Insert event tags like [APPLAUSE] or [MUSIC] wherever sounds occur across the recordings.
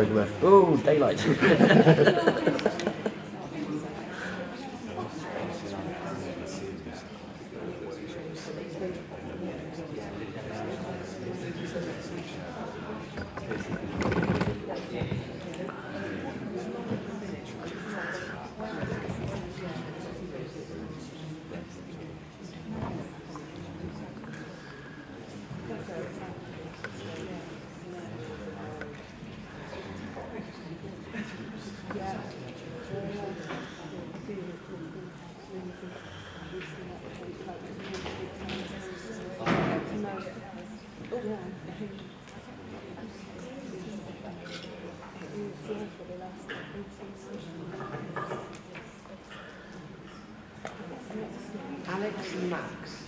a computer programmer. Oh, daylight. [LAUGHS] Alex Max.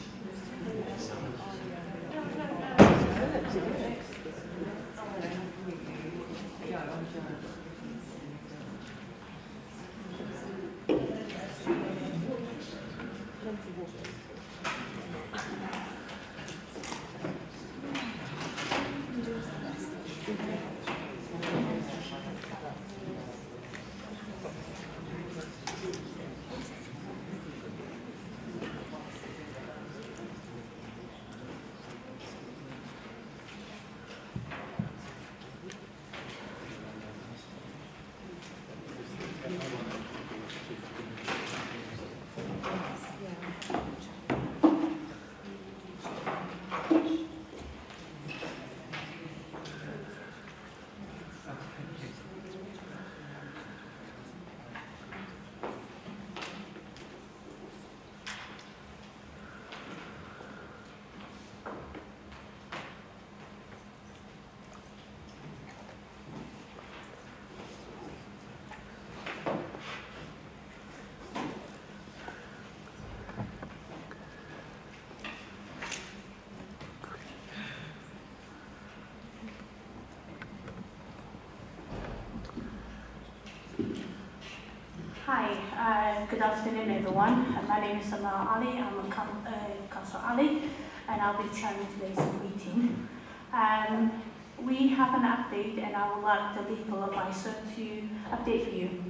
Hi, uh, good afternoon everyone. Uh, My name is Samar Ali. I'm a con- uh, Councillor Ali and I'll be chairing today's meeting. Um, we have an update and I would like the legal advisor to update you.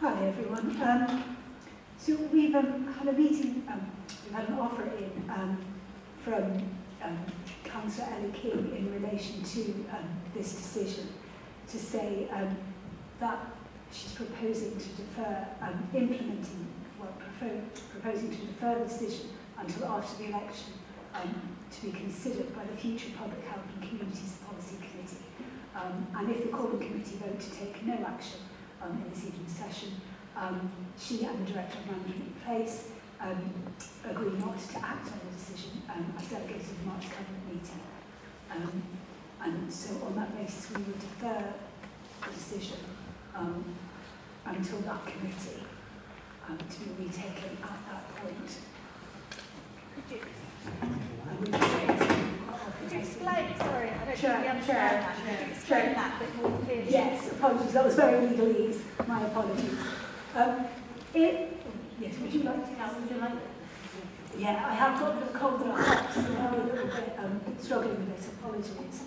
Hi everyone. Um, so we've um, had a meeting, um, we've had an offer in um, from um, Councillor Ellie King in relation to this decision to say um, that she's proposing to defer um, implementing, well, prefer, proposing to defer the decision until after the election um, to be considered by the future Public Health and Communities Policy Committee. Um, and if the Corbyn Committee vote to take no action um, in this evening's session, um, she and the Director of Management in place um, agree not to act on the decision um, as delegated in March Cabinet meeting. Um, and so on that basis we would defer the decision um, until that committee um, to be retaken at that point. And we Could you explain, sorry, I don't Chair, really understand Chair, that. Could you explain that bit more clearly? Yes, apologies, that was very legalese. My apologies. Um, it, yes, would you like to? Now, would you like Yeah, I have got a little cold and hot, so I'm a little bit um, struggling with it. Apologies.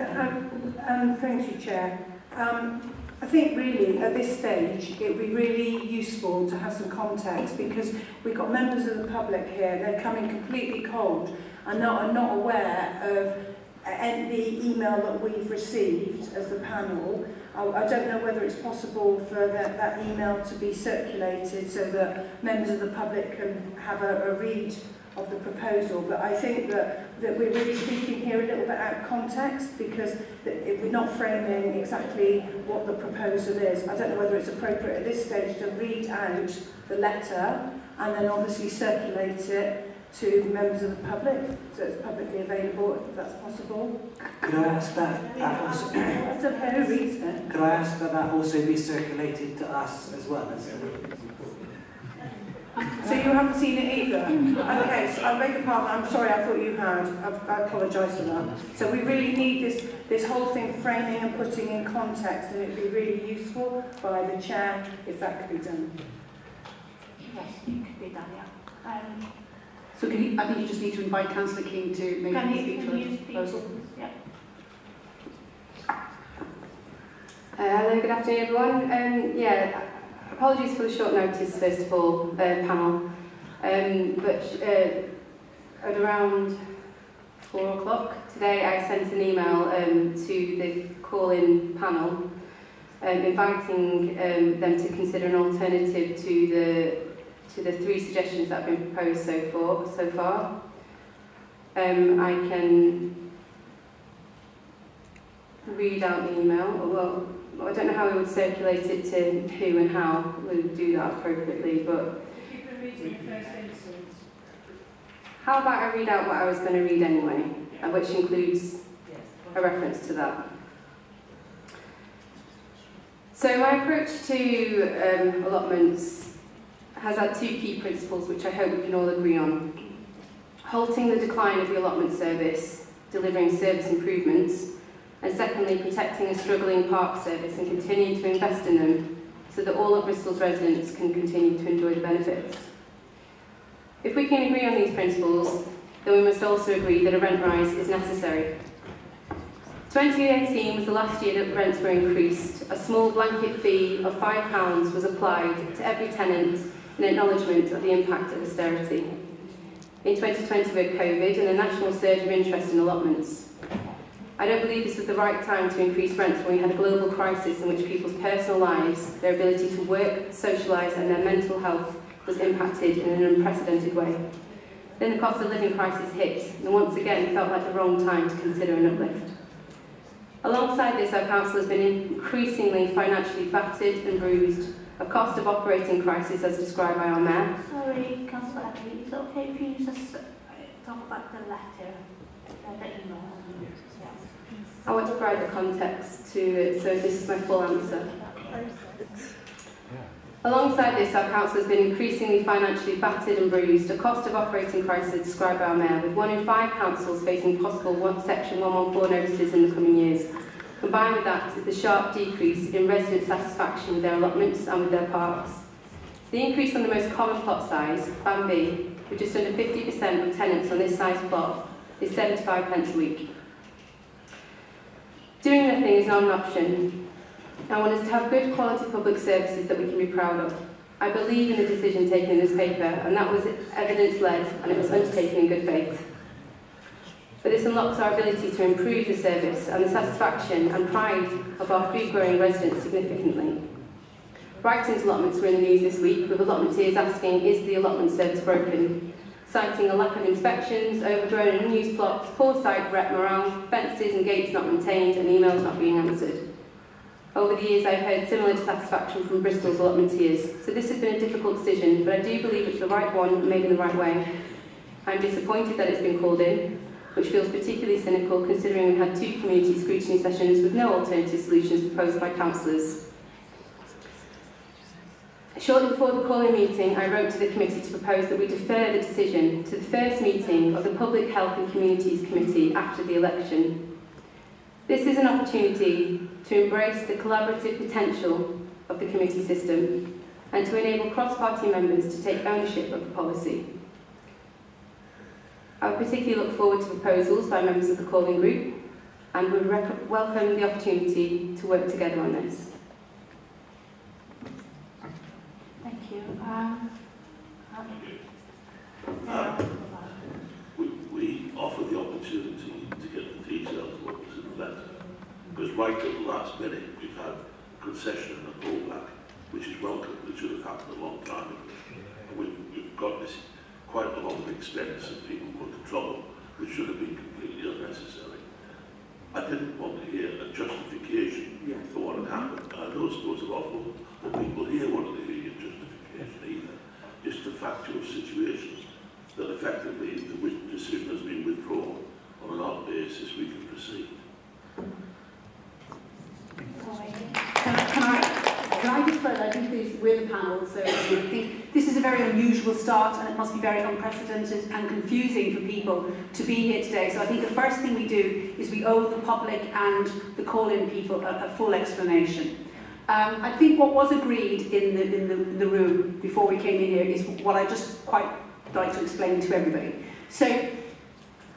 Um, um, thank you, Chair. Um, I think really at this stage it would be really useful to have some context because we've got members of the public here, they're coming completely cold and not, are not aware of uh, the email that we've received as the panel I don't know whether it's possible for that, that email to be circulated so that members of the public can have a, a read of the proposal, but I think that, that we're really speaking here a little bit out of context because it, we're not framing exactly what the proposal is. I don't know whether it's appropriate at this stage to read out the letter and then obviously circulate it to members of the public, so it's publicly available if that's possible. Could I ask that, that also, That's okay, who reads it? could I ask that that also be circulated to us as well as So you haven't seen it either? Okay, so I beg your pardon, I'm sorry, I thought you had. I, I apologise for that. So we really need this, this whole thing framing and putting in context, and it'd be really useful by the chair if that could be done. Yes, it could be done, yeah. Um, So can you, I think you just need to invite Councillor King to can maybe you, speak to can you a speak? proposal. Yeah. Uh, hello, good afternoon everyone. Um, yeah, apologies for the short notice first of all, uh, panel. Um, but uh, at around four o'clock today I sent an email um, to the call-in panel um, inviting um, them to consider an alternative to the to the three suggestions that have been proposed so far. So far, um, I can read out the email. Well, I don't know how we would circulate it to who and how we would do that appropriately, but how about I read out what I was going to read anyway, which includes a reference to that. So my approach to um, allotments has had two key principles which I hope we can all agree on. Halting the decline of the allotment service, delivering service improvements, and secondly, protecting a struggling park service and continuing to invest in them so that all of Bristol's residents can continue to enjoy the benefits. If we can agree on these principles, then we must also agree that a rent rise is necessary. 2018 was the last year that rents were increased. A small blanket fee of £5 was applied to every tenant in acknowledgement of the impact of austerity. In 2020 we had COVID and a national surge of interest in allotments. I don't believe this was the right time to increase rents when we had a global crisis in which people's personal lives, their ability to work, socialise and their mental health was impacted in an unprecedented way. Then the cost of living crisis hit, and once again felt like the wrong time to consider an uplift. Alongside this, our council has been increasingly financially battered and bruised, a cost of operating crisis as described by our mayor. Sorry, Councillor Adley, is it okay if you just uh, talk about the letter, uh, the email? Yeah. I want to provide the context to it, so this is my full answer. Alongside this, our council has been increasingly financially battered and bruised, a cost of operating crisis described by our mayor, with one in five councils facing possible one, Section 114 notices in the coming years. Combined with that is the sharp decrease in resident satisfaction with their allotments and with their parks. The increase on the most common plot size, Plan B, with just under 50% of tenants on this size plot, is 75 pence a week. Doing nothing is not an option. I want us to have good quality public services that we can be proud of. I believe in the decision taken in this paper, and that was evidence-led, and it was undertaken in good faith. But this unlocks our ability to improve the service and the satisfaction and pride of our food-growing residents significantly. Brighton's allotments were in the news this week, with allotmenteers asking, is the allotment service broken? Citing a lack of inspections, overgrown and unused plots, poor site rep morale, fences and gates not maintained, and emails not being answered. Over the years, I've heard similar dissatisfaction from Bristol's allotmenteers, so this has been a difficult decision, but I do believe it's the right one made in the right way. I'm disappointed that it's been called in, which feels particularly cynical considering we had two community scrutiny sessions with no alternative solutions proposed by councillors. Shortly before the call-in meeting, I wrote to the committee to propose that we defer the decision to the first meeting of the Public Health and Communities Committee after the election. This is an opportunity to embrace the collaborative potential of the committee system and to enable cross-party members to take ownership of the policy. I would particularly look forward to proposals by members of the call-in group and would welcome the opportunity to work together on this. Thank you. Um, Um, we, we offer the opportunity to get the details of what was in the letter. Because right at the last minute, we've had concession and a pullback, which is welcome, which should have happened a long time ago. And we've, we've got this quite a lot of expense that people to controlling, which should have been completely unnecessary. I didn't want to hear a justification yeah. for what had happened. I know it's supposed awful, but people here wanted to hear your justification either. Just a factual situation that effectively the decision has been withdrawn on an odd basis we can proceed. We're the panel, so I think this is a very unusual start and it must be very unprecedented and confusing for people to be here today. So I think the first thing we do is we owe the public and the call-in people a, a full explanation. Um, I think what was agreed in the, in the, the room before we came in here is what I just quite like to explain to everybody. So,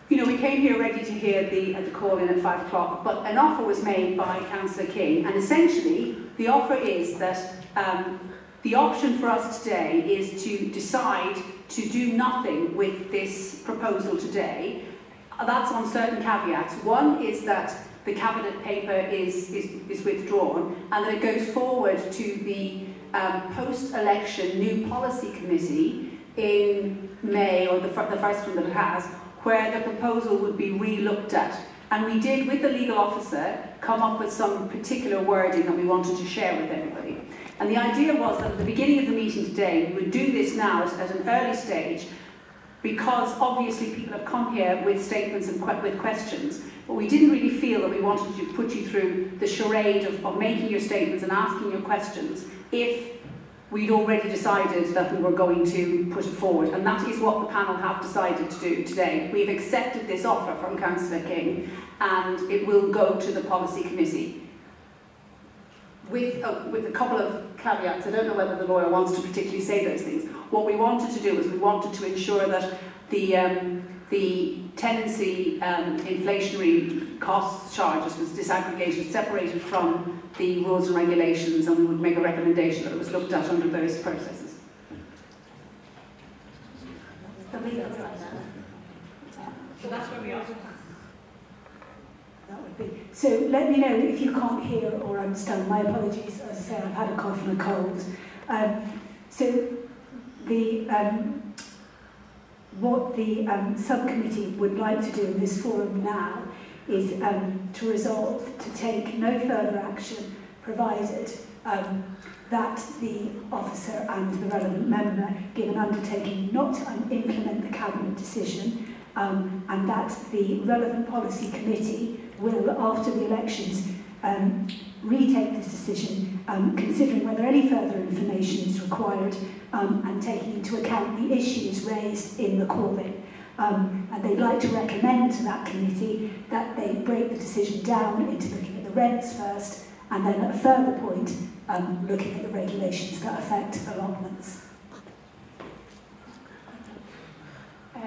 you know, we came here ready to hear the, uh, the call in at five o'clock, but an offer was made by Councillor King, and essentially the offer is that um, the option for us today is to decide to do nothing with this proposal today. That's on certain caveats. One is that the cabinet paper is, is, is withdrawn and that it goes forward to the um, post-election new policy committee in May, or the, the first one that it has, where the proposal would be re-looked at. And we did, with the legal officer, come up with some particular wording that we wanted to share with everybody. And the idea was that at the beginning of the meeting today, we would do this now at, at an early stage because obviously people have come here with statements and que with questions, but we didn't really feel that we wanted to put you through the charade of, of making your statements and asking your questions if we'd already decided that we were going to put it forward. And that is what the panel have decided to do today. We've accepted this offer from Councillor King and it will go to the policy committee. With a, with a couple of caveats, I don't know whether the lawyer wants to particularly say those things. What we wanted to do was we wanted to ensure that the, um, the tenancy um, inflationary costs charges was disaggregated, separated from the rules and regulations, and we would make a recommendation that it was looked at under those processes. So that's where we are. That would be. So let me know if you can't hear or understand. My apologies. As I say, I've had a cough and a cold. Um, so the um, what the um, subcommittee would like to do in this forum now is um, to resolve to take no further action provided um, that the officer and the relevant member give an undertaking not to implement the cabinet decision um, and that the relevant policy committee will, after the elections, um, retake this decision, um, considering whether any further information is required um, and taking into account the issues raised in the call-in. Um, and they'd like to recommend to that committee that they break the decision down into looking at the rents first and then at a further point um, looking at the regulations that affect allotments. Uh,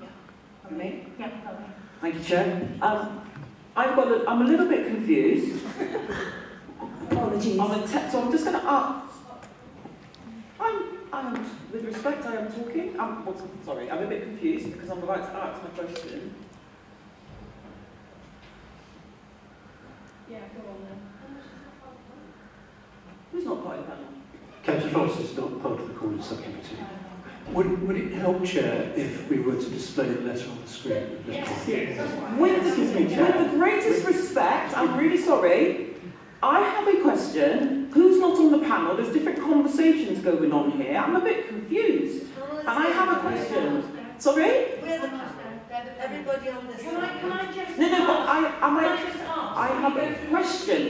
yeah. Me? Yeah. Okay. Thank you, Chair. Um, I've got a, I'm a little bit confused. Apologies. I'm a te- so I'm just going to ask. I'm, I'm, with respect, I am talking. I'm, well, sorry, I'm a bit confused because I'm about to ask my question. Yeah, go on then. Who's not part of the panel? Councillor Forrest is not part of the Corner Subcommittee. Would, would it help, Chair, if we were to display the letter on the screen at this point? With, excuse me, with the greatest respect, I'm really sorry. I have a question. Who's not on the panel? There's different conversations going on here. I'm a bit confused. And I have a question. Sorry? We're the partner. Everybody on this Can I, can I just No, no, but I, am I I, just ask? I have a question.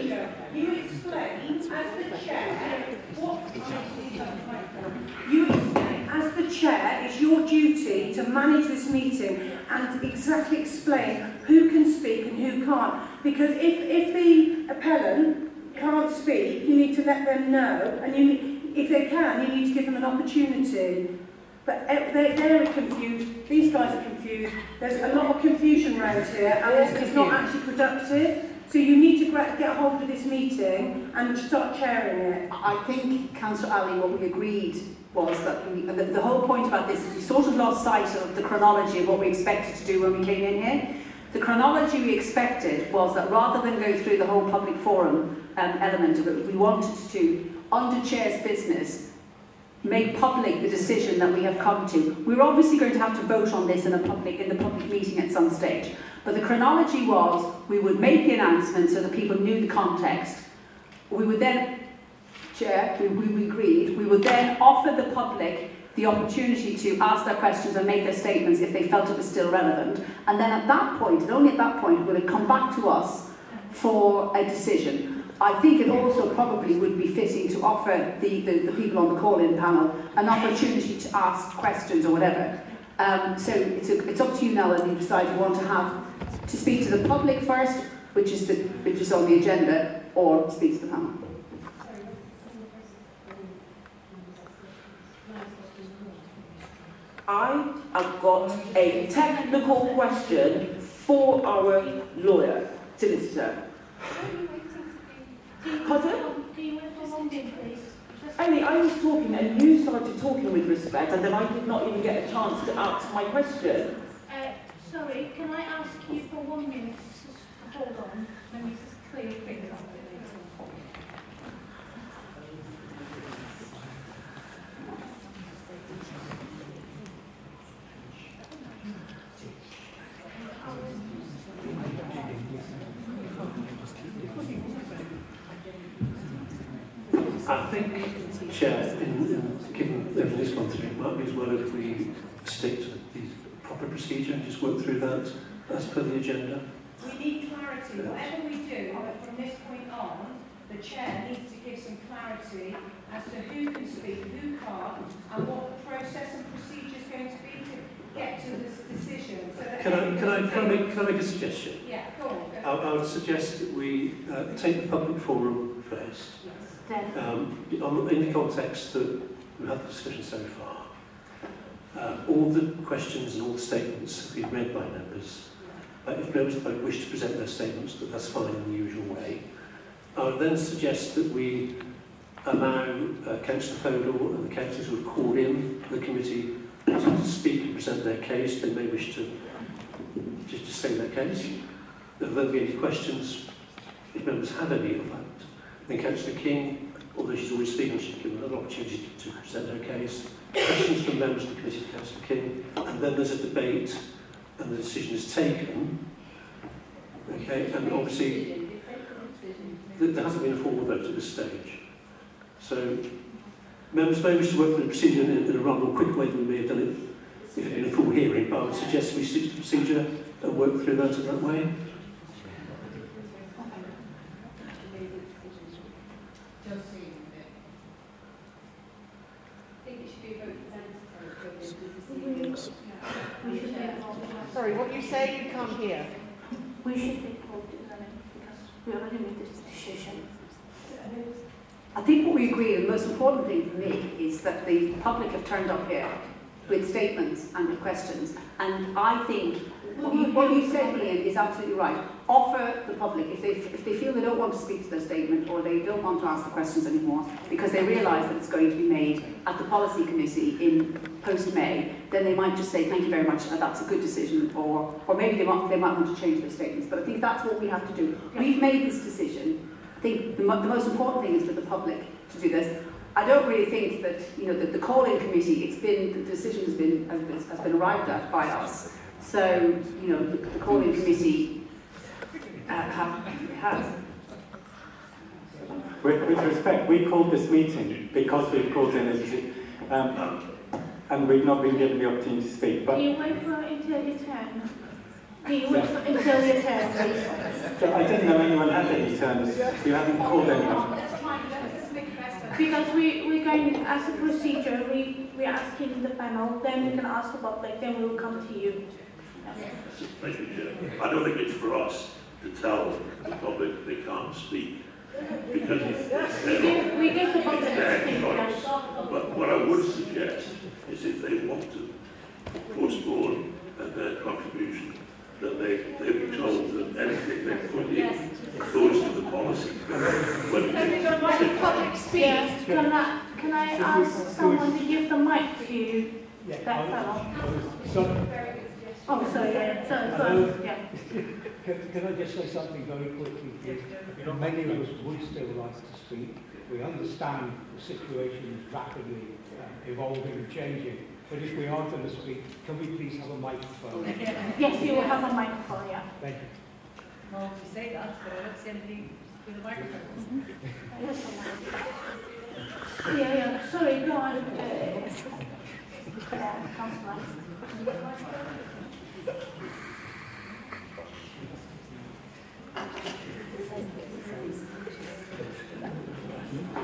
You explain, as the chair, what... You explain, as the chair, it's your duty to manage this meeting and exactly explain who can speak and who can't. Because if, if the appellant can't speak, you need to let them know. And you, if they can, you need to give them an opportunity. But eh, they're, they're confused, these guys are confused, there's a lot of confusion around here, and it's, it's not actually productive. So you need to get hold of this meeting and start chairing it. I think, Councillor Ali, what we agreed was that we, the, the whole point about this is we sort of lost sight of the chronology of what we expected to do when we came in here. The chronology we expected was that rather than go through the whole public forum um, element of it, we wanted to, under chair's business, make public the decision that we have come to. We're obviously going to have to vote on this in, a public, in the public meeting at some stage. But the chronology was we would make the announcement so that people knew the context. We would then chair, we, we agreed, we would then offer the public the opportunity to ask their questions and make their statements if they felt it was still relevant. And then at that point, and only at that point, would it come back to us for a decision. I think it also probably would be fitting to offer the, the, the people on the call-in panel an opportunity to ask questions or whatever. Um, so it's, a, it's up to you now whether you decide you want to have to speak to the public first, which is, the, which is on the agenda, or speak to the panel. I have got a technical question for our lawyer, solicitor. Pardon? Only I was talking and you started talking with respect and then I did not even get a chance to ask my question. Uh, sorry, can I ask you for one minute? Just hold on. Let me just clear things up. I think, Chair, in, in given everything that's gone through, it might be as well if we stick to the proper procedure and just work through that as per the agenda. We need clarity. Whatever we do from this point on, the chair needs to give some clarity as to who can speak, who can't, and what the process and procedure is going to be to get to this decision. So Can I, can I, can I, make, can I make a suggestion? Yeah, go on. I, Go. I would suggest that we uh, take the public forum first. then? Um, in the context that we've had the discussion so far, uh, all the questions and all the statements have been read by members. Uh, if members don't wish to present their statements, but that's fine in the usual way. I would then suggest that we allow uh, Councillor Fodor and the councillors would call in the committee to speak and present their case. They may wish to just to say their case. If there be any questions, if members have any of that, Then Councillor King, although she's already speaking, she's given another opportunity to present her case. Questions from members of the committee, Councillor King, and then there's a debate and the decision is taken. Okay, and obviously there hasn't been a formal vote at this stage. So members may wish to work for the procedure in, in a rather more quick way than we may have done it if it had been a full hearing, but I would suggest we stick to the procedure and work through that in that way. Say you can't hear. We should take vote, isn't? Because we already made this decision. I think what we agree, and the most important thing for me, is that the public have turned up here with statements and with questions. And I think what you, said, Ian, is absolutely right. Offer the public, if they, if they feel they don't want to speak to their statement or they don't want to ask the questions anymore because they realise that it's going to be made at the policy committee in post-May, then they might just say, thank you very much, that's a good decision, or, or maybe they might, they might want to change their statements. But I think that's what we have to do. We've made this decision. I think the, the most important thing is for the public to do this. I don't really think that, you know, that the call-in committee, it's been, the decision has been, has been arrived at by us. So, you know, the, the call-in committee uh, have, has. With, with respect, we called this meeting because we've called in a, um, and we've not been given the opportunity to speak. Do But you wait for until your turn? Do you wait for until your turn, please? so I didn't know anyone had any turns. You haven't called anyone. Because we, we're going, as a procedure, we, we're asking the panel, then we can ask the public, then we will come to you. Thank you, Chair. I don't think it's for us to tell the public they can't speak because it's it's We their, give, we give the public it's their choice. But what I would suggest is if they want to postpone uh, their contribution, that they, they be told that anything they put in goes to the policy. When Everyone like the public speak. Yes, can I, can I ask someone to give the mic to that fellow? Oh, sorry, yeah, sorry, sorry, yeah. Can, can I just say something very quickly? please? You know, many of us would still like to speak. We understand the situation is rapidly uh, evolving and changing. But if we are going to speak, can we please have a microphone? [LAUGHS] Yes, you will have a microphone, yeah. Thank you. Well, you say that, but I don't see anybody with a microphone. Yes, Yeah, yeah, sorry, go on. uh, [LAUGHS] uh, Thank you.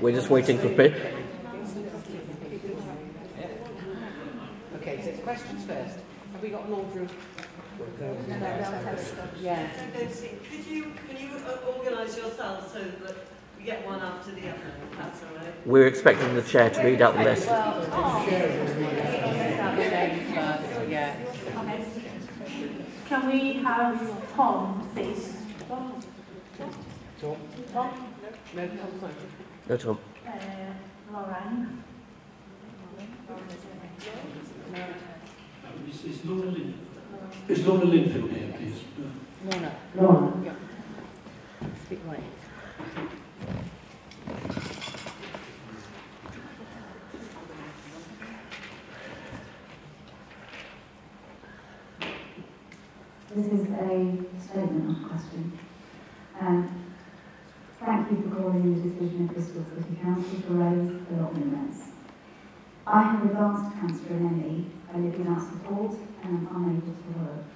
we're just waiting for... Pre- Okay, so it's questions first. Have we got an order of... Yeah. Could you, can you organise yourselves so that we get one after the other, if that's all right? we're expecting the chair to read out the list. Yeah. Oh. Can we have Tom, please? Tom? Tom? No, Tom's not. No, Tom. Uh, Lauren? Is, is Laura Lynn? Is Laura Linfield here, please? Lorna. Lorna. Yeah. Speak right. This is a statement, not a question. Um, thank you for calling the decision of Bristol City Council to raise the rents. I have advanced cancer and ME. I live without support and am unable to work.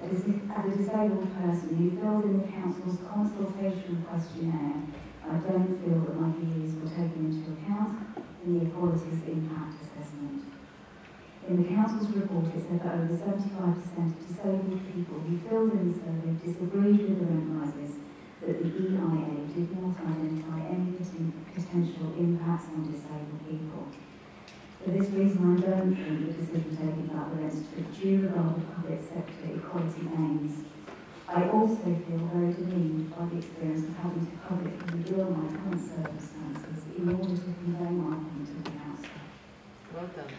As a, disabled person who filled in the council's consultation questionnaire, I don't feel that my views were taken into account in the equalities impact assessment. In the council's report, it said that over 75% of disabled people who filled in the survey disagreed with the rent that the EIA did not identify any potential impacts on disabled people. For this reason, I don't think the decision taken about the rents took due regard to public sector equality aims. I also feel very demeaned by the experience of having to publicly reveal my current circumstances in order to convey my point to the council. Well done.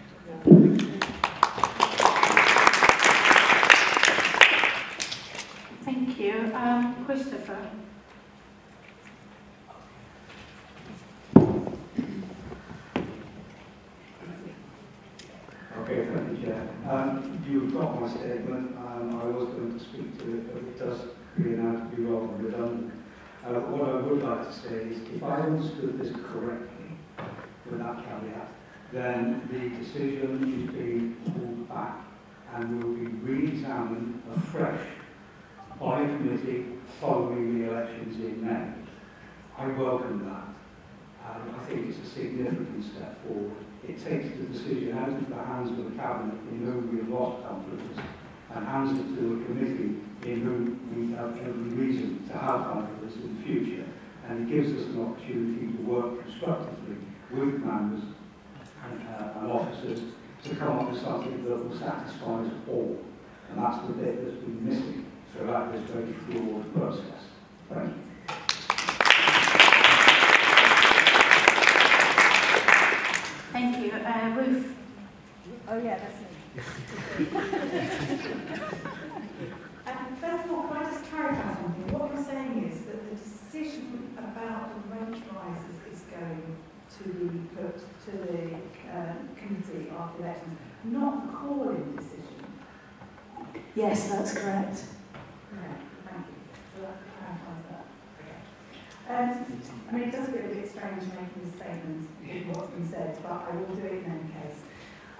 Thank you. Um, Christopher? Okay, thank you, Chair. Um, you've got my statement, um, I was going to speak to it, but it does appear now to be rather redundant. Uh, what I would like to say is, if I understood this correctly, with that caveat, then the decision is being pulled back and will be re-examined afresh by committee following the elections in May. I welcome that. Um, I think it's a significant step forward. It takes the decision out of the hands of the Cabinet in whom we have lost confidence and hands it to a committee in whom we have every reason to have confidence in the future. And it gives us an opportunity to work constructively with members and, uh, and officers to come up with something that will satisfy us all. And that's the bit that's been missing throughout this very flawed process. Thank you. Thank you. Uh, Ruth? Oh, yeah, that's me. [LAUGHS] um, first of all, can I just clarify something? What you're saying is that the decision about the rent rises is going to be put to the um, committee after elections, not the call-in decision. Yes, that's correct. Yeah, thank you. So that clarifies that. Um, I mean, it does feel a bit strange making this statement with what's been said, but I will do it in any case.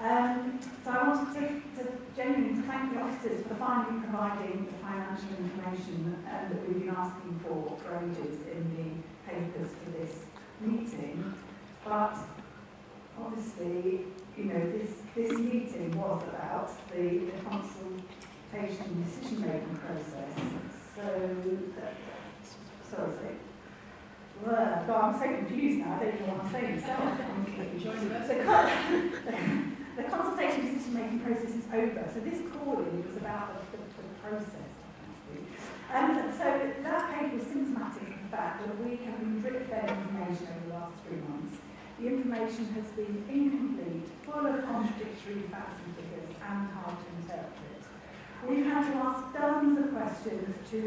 Um, so I wanted to, to genuinely thank the officers for finally providing the financial information um, that we've been asking for for ages in the papers for this meeting. But obviously, you know, this, this meeting was about the, the consultation decision-making process. So, uh, sorry, well, I'm so confused now, I don't know what I'm saying myself. the, con- the consultation decision making process is over, so this calling was about the, the, the process. you. Um, so that paper is symptomatic of the fact that we have been drip-fed information over the last three months. The information has been incomplete, full of contradictory facts and figures, and hard to interpret. We've had to ask dozens of questions to,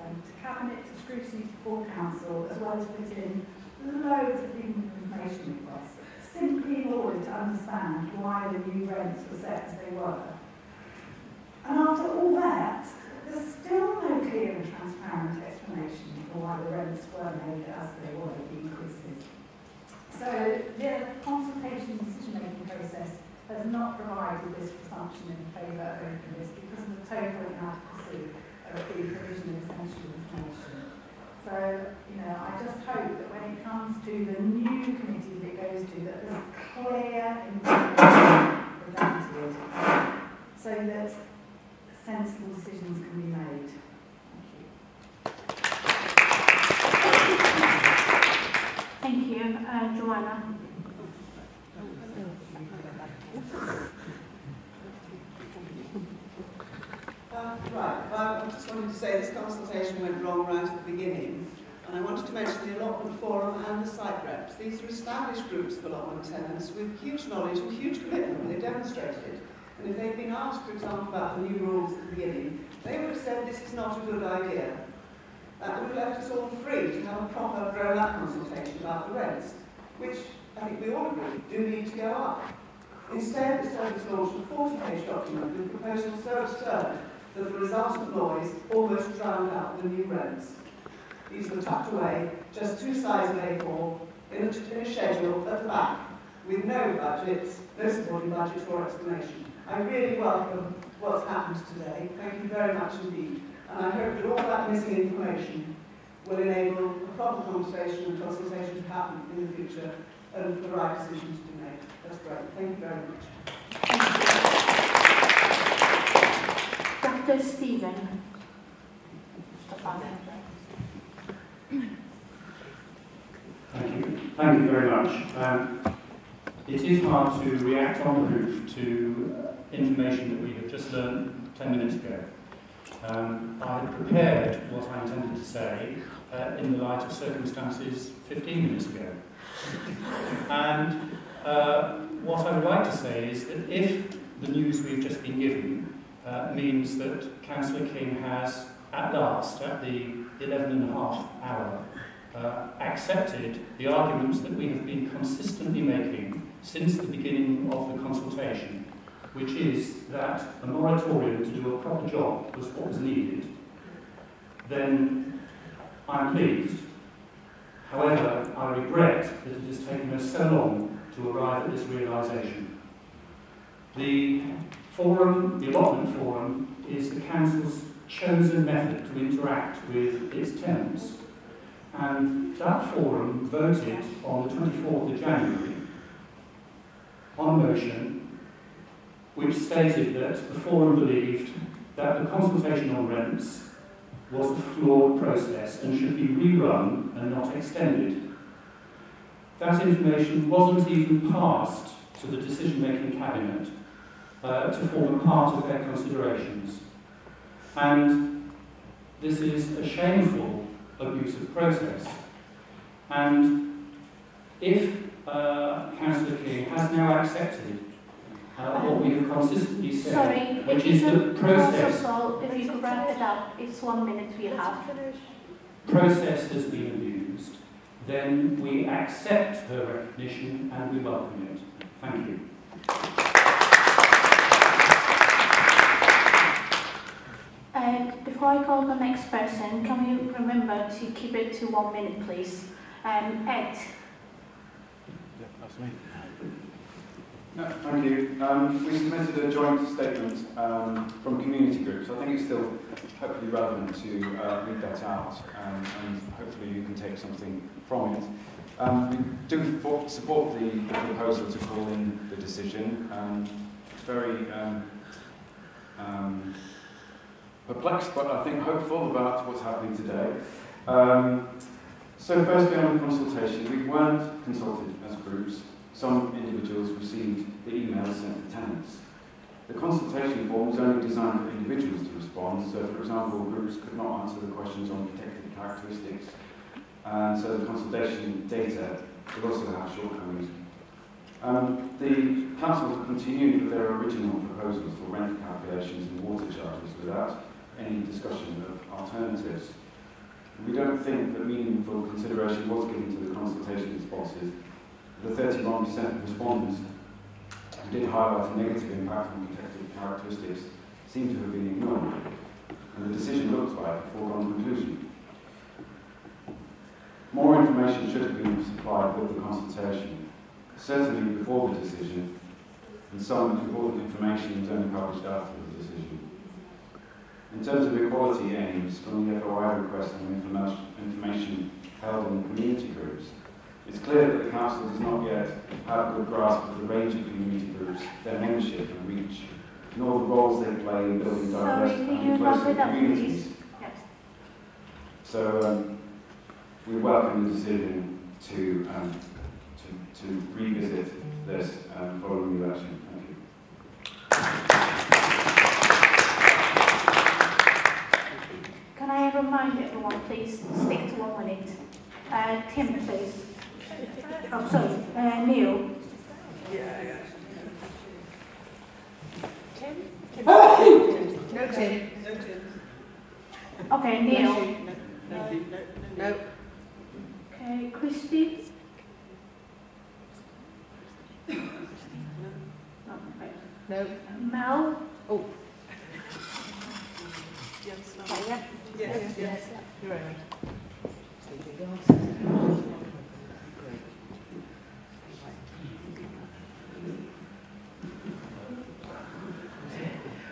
um, to Cabinet, to scrutiny, to full council, as well as put in loads of human information requests, simply order to understand why the new rents were set as they were. And after all that, there's still no clear and transparent explanation for why the rents were made as they were, the increases. So the consultation decision-making process has not provided this presumption in favour of openness because of the total inadequacy of the provision of essential information. So, you know, I just hope that when it comes to the new committee that it goes to, that there's clear information presented so that sensible decisions can be made. Thank you. Thank you uh, Joanna. Uh, right, well, I just wanted to say this consultation went wrong right at the beginning. And I wanted to mention the allotment forum and the site reps. These are established groups of allotment tenants with huge knowledge and huge commitment. They demonstrated it. And if they'd been asked, for example, about the new rules at the beginning, they would have said this is not a good idea. That would have left us all free to have a proper grown-up consultation about the rents, which I think we all agree do need to go up. Instead, the service launched a 40-page document with proposals so absurd that the resultant noise almost drowned out the new rents. These were tucked away, just two sides of A4, in a, in a schedule at the back, with no budgets, no supporting budget or explanation. I really welcome what's happened today. Thank you very much indeed. And I hope that all that missing information will enable a proper conversation and consultation to happen in the future and for the right decisions to be made. That's great. Thank you very much. Dr. Stephen. Thank you. Thank you very much. Um, it is hard to react on the hoof to uh, information that we have just learned 10 minutes ago. Um, I had prepared what I intended to say uh, in the light of circumstances 15 minutes ago. and uh, what I would like to say is that if the news we've just been given uh, means that Councillor King has, at last, at the 11 and a half hour, uh, accepted the arguments that we have been consistently making since the beginning of the consultation, which is that a moratorium to do a proper job was what was needed, then I'm pleased. However, I regret that it has taken us so long to arrive at this realisation. The forum, the allotment forum, is the council's chosen method to interact with its tenants. And that forum voted on the 24th of January on a motion which stated that the forum believed that the consultation on rents was a flawed process and should be rerun and not extended. That information wasn't even passed to the decision-making cabinet uh, to form a part of their considerations. And this is a shameful abusive process. And if uh, Councillor King has now accepted uh, what we have consistently said, Sorry, which is the process, also, if you could wrap it up, it's one minute we have. process has been abused, then we accept her recognition and we welcome it. Thank you. Uh, before I call the next person, can we remember to keep it to one minute, please? Um, Ed. Yeah, that's me. No, thank you. Um, we submitted a joint statement um, from community groups. I think it's still hopefully relevant to uh, read that out um, and hopefully you can take something from it. Um, we do for, support the, the proposal to call in the decision. Um, it's very um, um, perplexed, but I think hopeful about what's happening today. Um, so firstly on the consultation, we weren't consulted as groups. Some individuals received the emails sent to tenants. The consultation form was only designed for individuals to respond, so for example, groups could not answer the questions on protected characteristics, and so the consultation data will also have shortcomings. Um, the Council continued with their original proposals for rent calculations and water charges without any discussion of alternatives. We don't think that meaningful consideration was given to the consultation responses. The 31% of respondents who did highlight a negative impact on protected characteristics seem to have been ignored, and the decision looks like a foregone conclusion. More information should have been supplied with the consultation, certainly before the decision, and some important information was only published after the decision. In terms of equality aims from the FOI request and information held in community groups, it's clear that the Council does not yet have a good grasp of the range of community groups, their membership and reach, nor the roles they play in building diverse and inclusive communities. Yes. So um, we welcome the decision to, um, to, to revisit this um, following the election. Thank you. Can I everyone, please, stick to one minute. Uh, Tim, please. Oh, sorry, uh, Neil. Yeah, Tim? No, Tim. No, Tim. Okay, Neil. No. No. Okay, Christy. No. Mel. Oh. Yes. Yeah.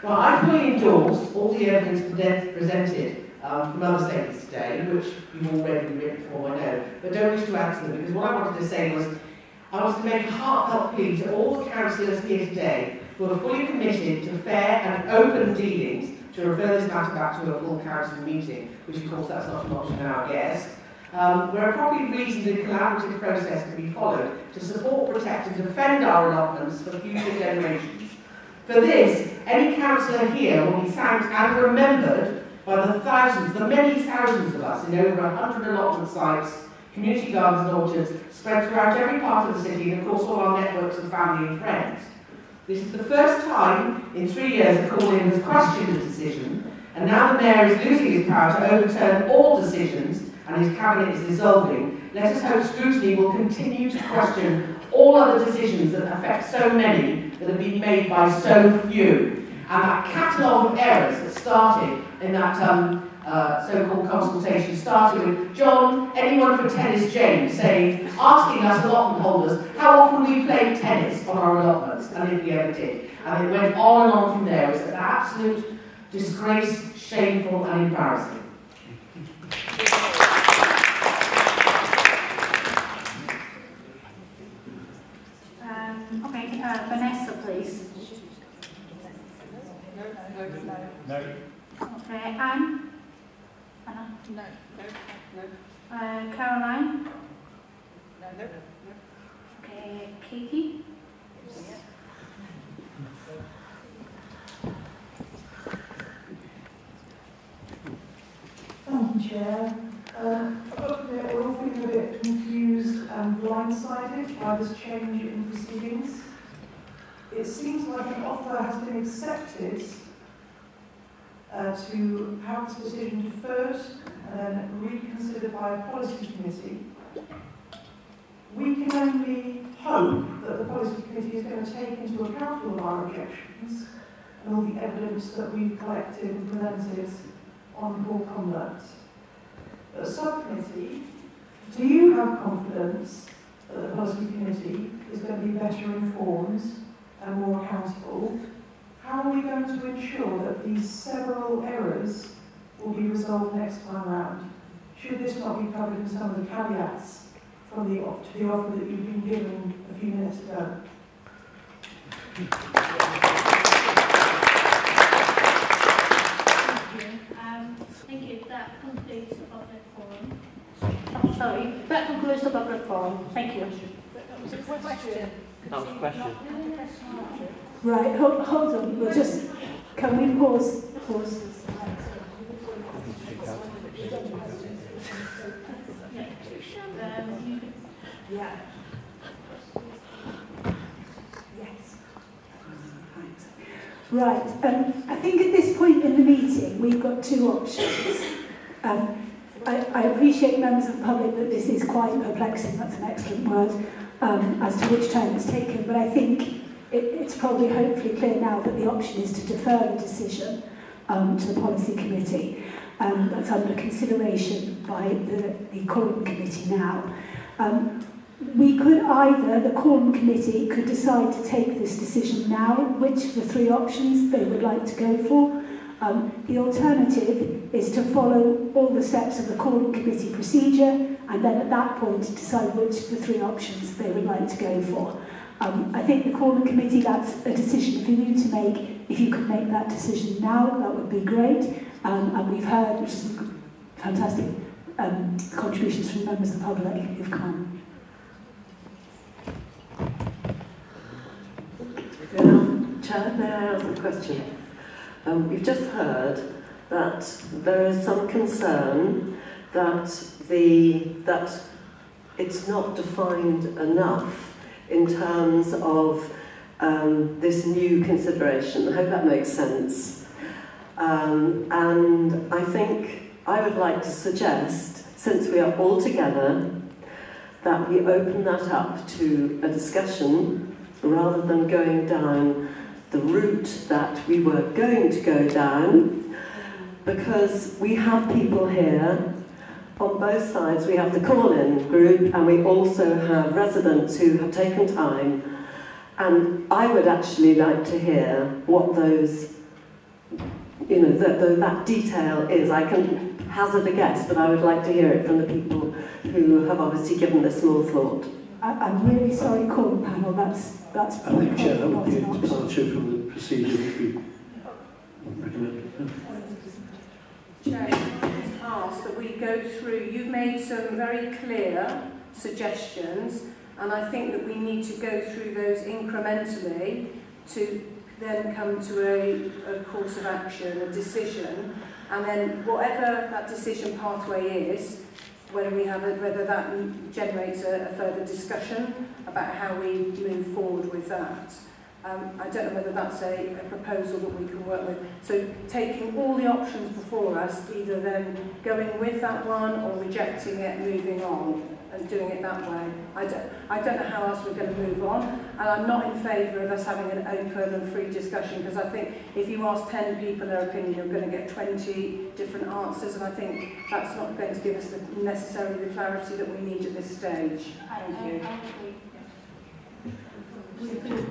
Well, I fully endorse all the evidence presented um, from other statements today, which you've already written for, I know, but don't wish to add to them, because what I wanted to say was, I wanted to make a heartfelt plea to all the councillors here today who are fully committed to fair and open dealings to refer this matter back to a full council meeting, which of course that's not an option now, I guess. Um, where a properly reasoned and collaborative process can be followed to support, protect and defend our allotments for future generations. For this, any councillor here will be thanked and remembered by the thousands, the many thousands of us in over 100 allotment sites, community gardens and orchards spread throughout every part of the city and of course all our networks of family and friends. This is the first time in three years a call-in has questioned the decision and now the Mayor is losing his power to overturn all decisions and his cabinet is dissolving. Let us hope scrutiny will continue to question all other decisions that affect so many that have been made by so few. And that catalogue of errors that started in that um, uh, so-called consultation started with John, anyone for tennis James, saying, asking us allotment holders how often we played tennis on our allotments, and if we ever did. And it went on and on from there. It was an absolute disgrace, shameful and embarrassing. Um, okay, uh, Vanessa, please. No, no, no. No. Okay, Anne. Anna. No, no, no. Uh, Caroline. No, no, Okay, Katie. Thank you, Chair. Um, we're all feeling a bit confused and blindsided by this change in proceedings. It seems like an offer has been accepted uh, to have this decision deferred and then reconsidered by a policy committee. We can only hope that the policy committee is going to take into account all of our objections and all the evidence that we've collected and presented on poor conduct. But subcommittee, do you have confidence that the policy committee is going to be better informed and more accountable How are we going to ensure that these several errors will be resolved next time round? Should this not be covered in some of the caveats from the, to the offer that you've been given a few minutes ago? Um, thank you. That concludes the public forum. Oh, sorry. That concludes the public forum. Thank you. That was a question. That was a question. Right, hold, hold on. We'll just, can we pause? Pause. Yeah. Yes. Right. Um, I think at this point in the meeting, we've got two options. Um, I, I appreciate members of the public that this is quite perplexing, that's an excellent word, um, as to which time it's taken, but I think it, it's probably hopefully clear now that the option is to defer the decision um, to the policy committee. Um, that's under consideration by the, the Call-in Committee now. Um, we could either, the Call-in Committee could decide to take this decision now, which of the three options they would like to go for. Um, the alternative is to follow all the steps of the Call-in Committee procedure and then at that point decide which of the three options they would like to go for. Um, I think the Corner Committee, that's a decision for you to make. If you could make that decision now, that would be great. Um, and we've heard, which is fantastic, um, contributions from members of the public who've come. Chair, may I ask a question? Um, we've just heard that there is some concern that the that it's not defined enough in terms of um, this new consideration. I hope that makes sense. Um, and I think I would like to suggest, since we are all together, that we open that up to a discussion rather than going down the route that we were going to go down because we have people here On both sides, we have the call-in group, and we also have residents who have taken time. And I would actually like to hear what those, you know, the, the, that detail is. I can hazard a guess, but I would like to hear it from the people who have obviously given this more thought. I, I'm really sorry, call panel. That's that's. I think Chair, that would be a departure from the procedure that we recommend. Chair task that we go through, you've made some very clear suggestions, and I think that we need to go through those incrementally to then come to a, a course of action, a decision, and then whatever that decision pathway is, whether we have a, whether that generates a, a further discussion about how we move forward with that. Um, I don't know whether that's a, a proposal that we can work with. So taking all the options before us, either then going with that one or rejecting it, moving on and doing it that way. I don't, I don't know how else we're going to move on. And I'm not in favour of us having an open and free discussion because I think if you ask 10 people their opinion, you're going to get 20 different answers. And I think that's not going to give us the, necessarily the clarity that we need at this stage. Thank you.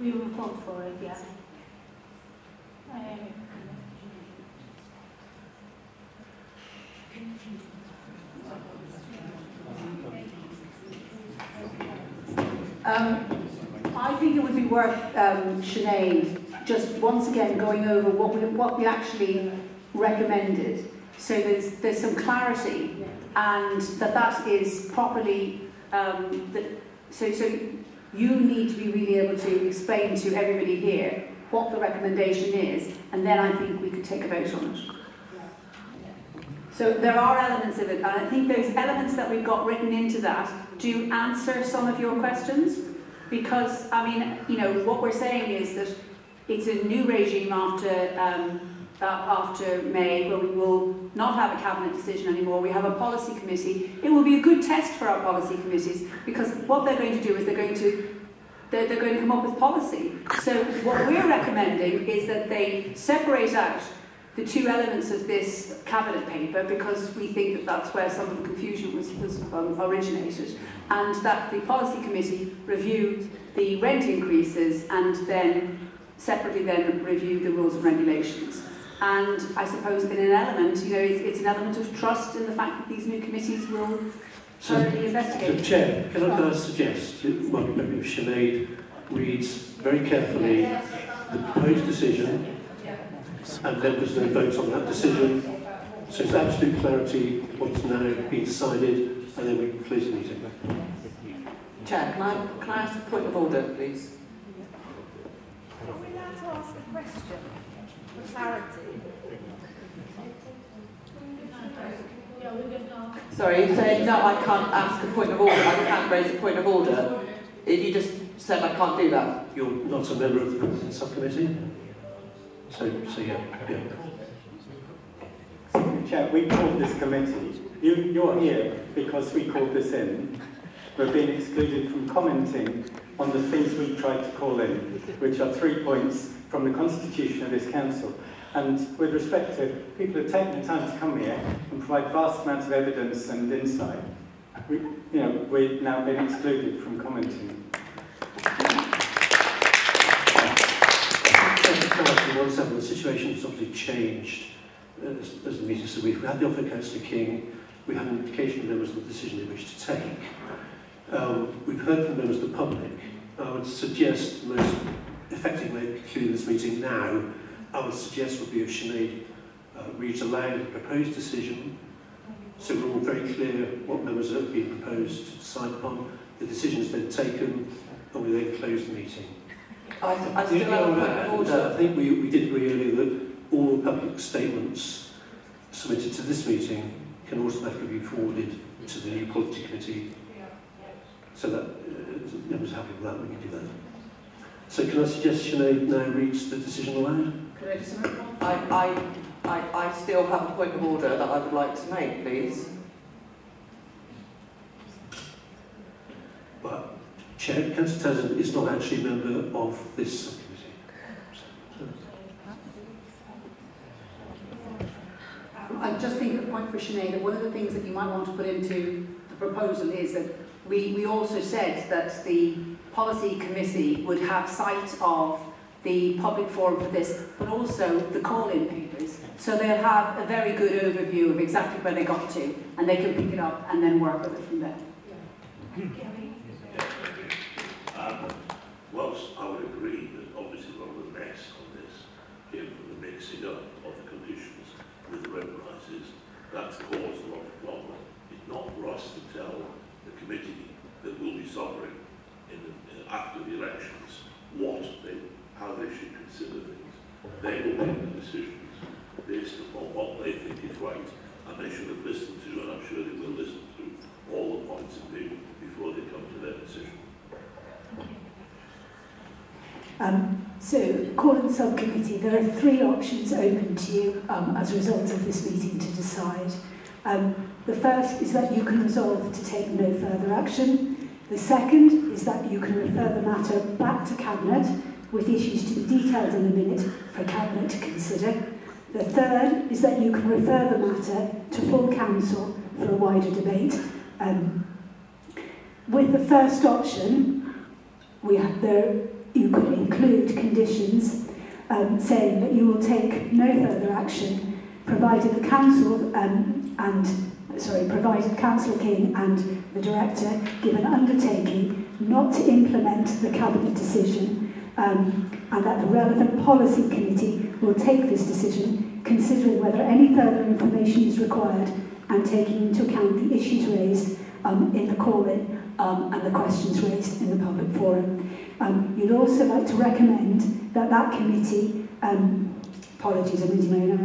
We will vote for it, yeah. Um, Um, I think it would be worth, um, Sinead, just once again going over what we, what we actually recommended. So there's, there's some clarity and that that is properly, um, that, so, so you need to be really able to explain to everybody here what the recommendation is and then I think we could take a vote on it. So there are elements of it, and I think those elements that we've got written into that do answer some of your questions. Because, I mean, you know, what we're saying is that it's a new regime after, um, uh, after May, where we will not have a cabinet decision anymore. We have a policy committee. It will be a good test for our policy committees, because what they're going to do is they're going to they're, they're going to come up with policy. So what we're recommending is that they separate out the two elements of this cabinet paper because we think that that's where some of the confusion was, was um, originated and that the policy committee reviewed the rent increases and then separately then reviewed the rules and regulations. And I suppose in an element, you know, it's, it's an element of trust in the fact that these new committees will so, thoroughly investigate. So, Chair, can I, can I suggest that well, maybe Sinead reads very carefully the proposed decision and then there's no votes on that decision. So it's absolute clarity what's now been decided and then we can close the meeting. Chair, can I, can I ask a point of order, please? Are we allowed to ask a question? clarity. Sorry, you're saying no, I can't ask a point of order, I can't raise a point of order. If you just said I can't do that. You're not a member of the subcommittee? So, so yeah, yeah. Chair, we called this committee. You, you're here because we called this in. We're being excluded from commenting on the things we tried to call in, which are three points from the constitution of this council. And with respect to people who've taken the time to come here and provide vast amounts of evidence and insight, we, you know, we're now been excluded from commenting. Second, the situation has obviously changed as, as the meeting. So we've had the offer of Councillor King, we had an indication of members of the decision they wish to take. Um, we've heard from members of the public. I would suggest the most effectively concluding this meeting now, I would suggest would be if Sinead uh, reads aloud the proposed decision, so we're all very clear what members have been proposed to decide upon, the decision is then taken, and we then close the meeting. I, I still have a point of I think we, we did agree earlier that all public statements submitted to this meeting can automatically be forwarded to the new policy committee. So that uh, members are happy with that, we can do that. So can I suggest Sinead now reads the decision aloud? Could I just I, I, I, I still have a point of order that I would like to make, please. But Chair, Councillor Townsend is not actually a member of this subcommittee. I just think a point for Sinead that one of the things that you might want to put into the proposal is that we, we also said that the policy committee would have sight of the public forum for this, but also the call-in papers. So they'll have a very good overview of exactly where they got to, and they can pick it up and then work with it from there. Um, whilst I would agree that obviously one of the mess on this came from the mixing up of the conditions with the rent rises, that's caused a lot of problem. It's not for us to tell the committee that we'll be sovereign after the elections what they, how they should consider things. They will make the decisions based upon what they think is right, and they should have listened to, and I'm sure they will listen to, all the points of view before they come to their decision. Um, so, Call-in Subcommittee, there are three options open to you um, as a result of this meeting to decide. Um, the first is that you can resolve to take no further action. The second is that you can refer the matter back to Cabinet with issues to be detailed in a minute for Cabinet to consider. The third is that you can refer the matter to full council for a wider debate. Um, with the first option, we have the, you could include conditions um, saying that you will take no further action provided the council um, and sorry provided council king and the Director, give an undertaking not to implement the Cabinet decision um, and that the relevant policy committee will take this decision, considering whether any further information is required and taking into account the issues raised um, in the call-in um, and the questions raised in the public forum. Um, you'd also like to recommend that that committee, um, apologies, I'm losing my own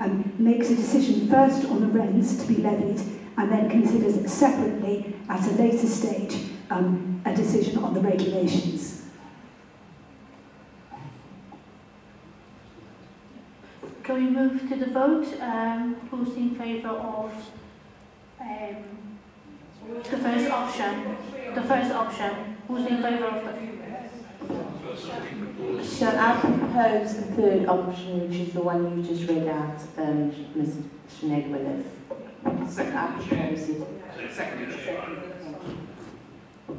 um, makes a decision first on the rents to be levied and then considers separately at a later stage um, a decision on the regulations. Can we move to the vote? Um, who's in favour of um, the first option? The first option. Who's in favour of the... So I propose the third option, which is the one you just read out, um, Ms. Sinead Willis. Second Secretary. Secretary. Secretary.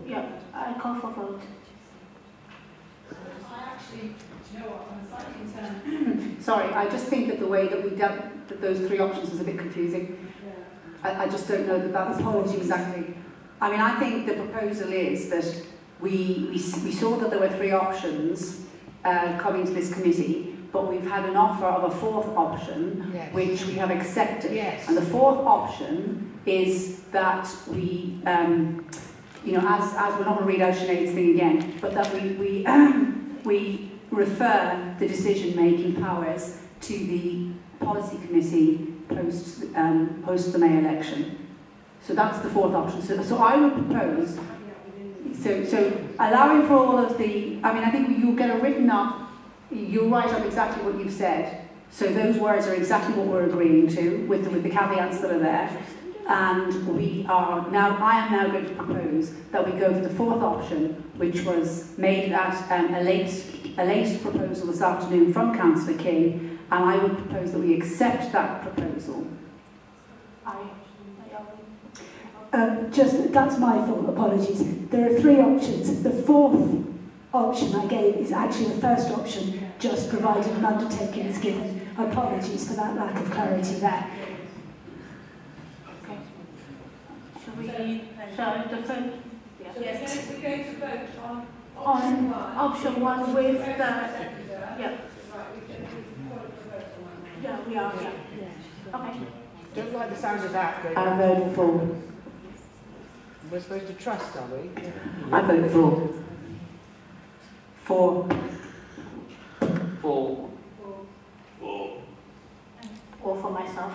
Yeah, I call for vote. I actually, you know what, I'm slightly concerned. [CLEARS THROAT] Sorry, I just think that the way that we dealt that those three options was a bit confusing. Yeah. I, I just don't know that that's Apologies. exactly. I mean, I think the proposal is that we, we, we saw that there were three options uh, coming to this committee, but we've had an offer of a fourth option, Yes. which we have accepted. Yes. And the fourth option is that we um, you know, as, as we're not going to read out Sinead's thing again, but that we, we, [CLEARS THROAT] we refer the decision-making powers to the policy committee post, um, post the May election. So that's the fourth option. So, so I would propose, so, so allowing for all of the, I mean, I think you'll get a written up, you write up exactly what you've said. So those words are exactly what we're agreeing to, with the, with the caveats that are there. And we are now, I am now going to propose that we go for the fourth option, which was made at um, a, late, a late proposal this afternoon from Councillor King, and I would propose that we accept that proposal. Um, just, that's my fault, apologies. There are three options. The fourth option I gave is actually the first option, just provided an undertaking is given. Apologies for that lack of clarity there. Shall we, so the first, Yes, so we're going to vote on on option one with the, yeah, yeah, we are, yeah. Okay. Don't like the sound of that going I vote for. We're supposed to trust, are we? I vote for. For. For. Or for myself.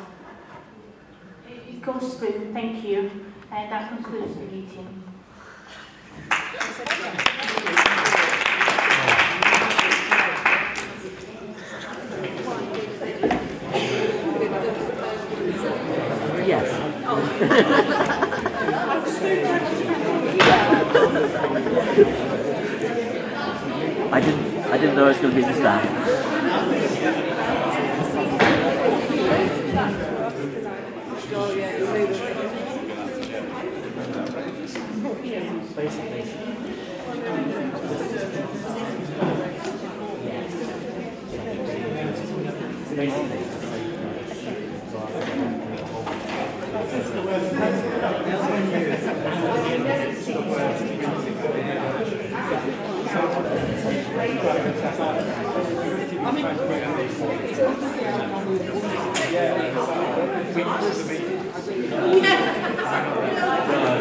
It it goes through, thank you, and that concludes the meeting. Yes. [LAUGHS] I didn't, I didn't know it was going bad. Yeah.